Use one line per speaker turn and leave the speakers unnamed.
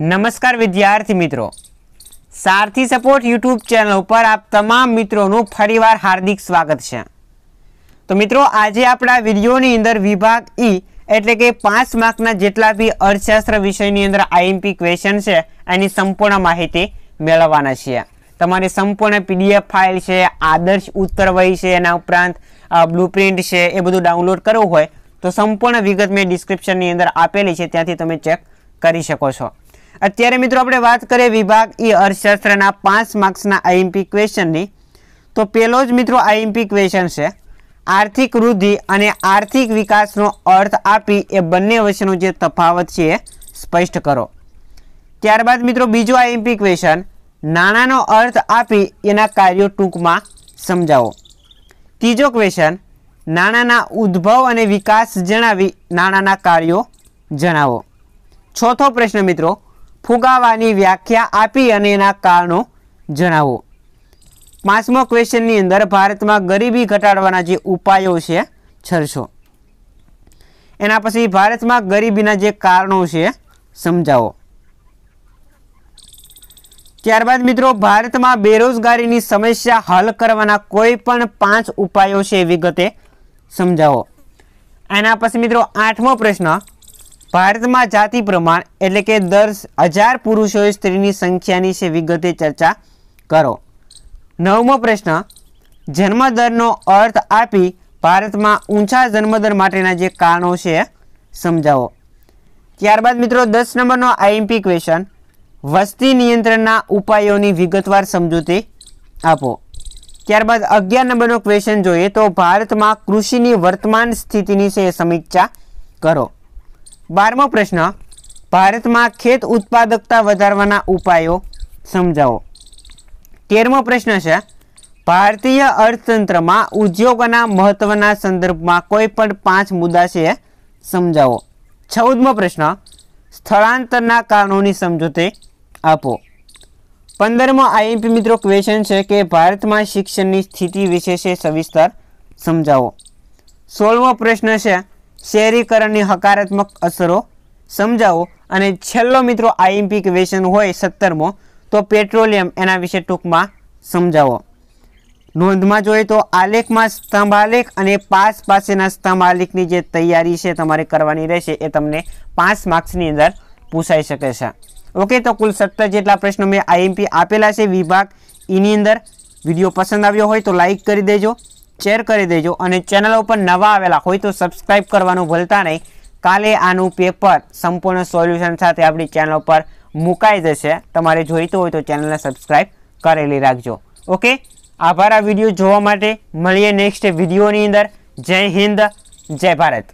નમસ્કાર વિદ્યાર્થી મિત્રો. સારથી સપોર્ટ યુટ્યુબ ચેનલ ઉપર આપ તમામ મિત્રોનું ફરીવાર હાર્દિક સ્વાગત છે. તો મિત્રો, આજે આપણા વિડીયોની અંદર વિભાગ ઈ એટલે કે પાંચ માર્કના જેટલા બી અર્થશાસ્ત્ર વિષયની અંદર આઈએમપી ક્વેશ્ચન છે, એની સંપૂર્ણ માહિતી મેળવવાના છીએ. તમારી સંપૂર્ણ પીડીએફ ફાઇલ છે, આદર્શ ઉત્તર વહી છે, એના ઉપરાંત બ્લુપ્રિન્ટ છે, એ બધું ડાઉનલોડ કરવું હોય તો સંપૂર્ણ વિગત મેં ડિસ્ક્રિપ્શનની અંદર આપેલી છે, ત્યાંથી તમે ચેક કરી શકો છો. અત્યારે મિત્રો આપણે વાત કરીએ વિભાગ ઈ અર્થશાસ્ત્રના પાંચ માર્ક્સના આઈએમપી ક્વેશ્ચનની તો પહેલો જ મિત્રો આઈએમપી ક્વેશ્ચન છે. આર્થિક વૃદ્ધિ અને આર્થિક વિકાસનો અર્થ આપી એ બંને વચ્ચેનો જે તફાવત છે એ સ્પષ્ટ કરો. ત્યારબાદ મિત્રો બીજો આઈએમપી ક્વેશ્ચન નાણાંનો અર્થ આપી એના કાર્યો ટૂંકમાં સમજાવો. ત્રીજો ક્વેશ્ચન નાણાંના ઉદ્ભવ અને વિકાસ જણાવી નાણાંના કાર્યો જણાવો. ચોથો પ્રશ્ન મિત્રો ફુગાવાની વ્યાખ્યા આપી અને એના કારણો જણાવો. પાંચમો ક્વેશ્ચનની અંદર ભારતમાં ગરીબી ઘટાડવાના જે ઉપાયો છે છરશો એના પછી ભારતમાં ગરીબીના જે કારણો છે, સમજાવો. ત્યારબાદ મિત્રો, ભારતમાં બેરોજગારીની સમસ્યા હલ કરવાના કોઈ પણ પાંચ ઉપાયો છે વિગતે સમજાવો. એના પછી મિત્રો, આઠમો પ્રશ્ન ભારતમાં જાતિ પ્રમાણ એટલે કે દર હજાર પુરુષોએ સ્ત્રીની સંખ્યાની છે વિગતે ચર્ચા કરો. નવમો પ્રશ્ન, જન્મદરનો અર્થ આપી ભારતમાં ઊંચા જન્મદર માટેના જે કારણો છે સમજાવો. ત્યારબાદ મિત્રો, દસ નંબરનો આઈએમપી ક્વેશ્ચન વસ્તી નિયંત્રણના ઉપાયોની વિગતવાર સમજૂતી આપો. ત્યારબાદ અગિયાર નંબરનો ક્વેશ્ચન જોઈએ તો ભારતમાં કૃષિની વર્તમાન સ્થિતિની છે સમીક્ષા કરો. બારમો પ્રશ્ન, ભારતમાં ખેત ઉત્પાદકતા વધારવાના ઉપાયો સમજાવો. તેરમો પ્રશ્ન છે, ભારતીય અર્થતંત્રમાં ઉદ્યોગોના મહત્વના સંદર્ભમાં કોઈ પણ પાંચ મુદ્દા છે સમજાવો. ચૌદમો પ્રશ્ન, સ્થળાંતરના કારણોની સમજૂતી આપો. પંદરમો આઈએમપી મિત્રો ક્વેશ્ચન છે કે ભારતમાં શિક્ષણની સ્થિતિ વિશે છે સવિસ્તર સમજાવો. સોળમો પ્રશ્ન છે શહેરીકરણની હકારાત્મક અસરો સમજાવો અને છેલ્લો મિત્રો આઈએમપી ક્વેશ્ચન હોય સત્તરમો, તો પેટ્રોલિયમ એના વિશે ટૂંકમાં સમજાવો. નોંધમાં જોઈએ તો આલેખમાં સ્તંભ આલેખ અને પાસ પાસેના સ્તંભ આલેખની જે તૈયારી છે તમારે કરવાની રહેશે એ તમને પાંચ માર્ક્સની અંદર પૂછાઈ શકે છે. ઓકે, તો કુલ સત્તર જેટલા પ્રશ્નો મેં આઈએમપી આપેલા છે. વિભાગ એની અંદર વીડિયો પસંદ આવ્યો હોય તો લાઈક કરી દેજો. શેર કરી દેજો અને ચેનલ ઉપર નવા આવેલા હોય તો સબસ્ક્રાઈબ કરવાનું ભૂલતા નહીં. કાલે આનું પેપર સંપૂર્ણ સોલ્યુશન સાથે આપણી ચેનલ પર મુકાઈ જશે. તમારે જોઈતું હોય તો ચેનલને સબસ્ક્રાઈબ કરેલી રાખજો. ઓકે આભાર આ વીડિયો જોવા માટે. મળીએ નેક્સ્ટ વિડીયોની અંદર. જય હિન્દ, જય ભારત.